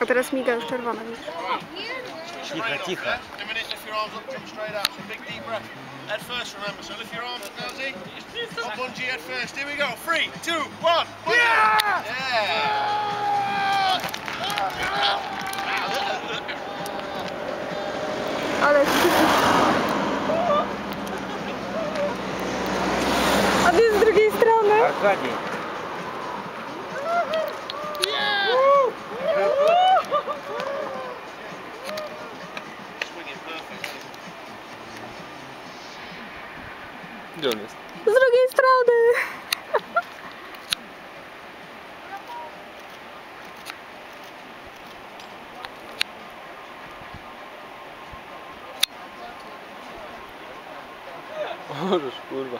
A teraz miga już czerwona, widzisz? Cicho, cicho. A minute, lift your arms up, jump straight out. So big deep breath. Head first, remember. So lift your arms up now, Z. Up bungee head first. Here we go. Three, two, one. Yeah! Yeah! Ale... A ty z drugiej strony? Arkadii. Gdzie on jest? Z drugiej strony! Możesz, kurwa.